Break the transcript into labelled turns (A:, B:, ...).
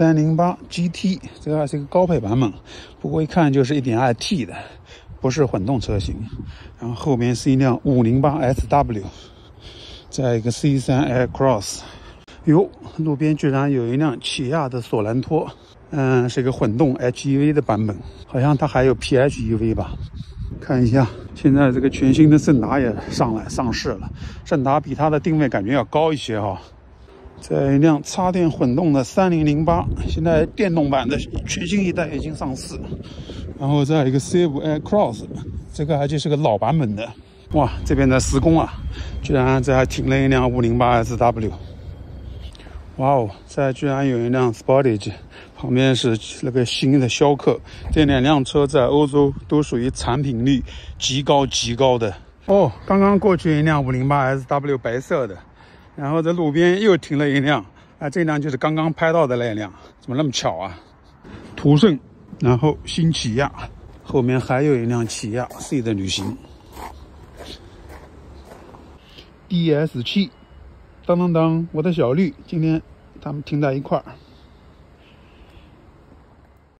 A: 三零八 GT，这个还是一个高配版本，不过一看就是一点二 T 的，不是混动车型。然后后面是一辆五零八 SW，再一个 C 三 Air Cross。哟，路边居然有一辆起亚的索兰托，嗯，是一个混动 HEV 的版本，好像它还有 PHEV 吧？看一下，现在这个全新的胜达也上来上市了，胜达比它的定位感觉要高一些哈。这一辆插电混动的三零零八，现在电动版的全新一代已经上市。然后再一个 C5 Air Cross，这个还就是个老版本的。哇，这边在施工啊，居然这还停了一辆五零八 SW。哇哦，这居然有一辆 Sportage，旁边是那个新的逍客。这两辆车在欧洲都属于产品力极高极高的。哦，刚刚过去一辆五零八 SW 白色的。然后在路边又停了一辆，啊，这辆就是刚刚拍到的那辆，怎么那么巧啊？途胜，然后新起亚，后面还有一辆起亚 C 的旅行，DS 七，当当当，我的小绿，今天他们停在一块儿。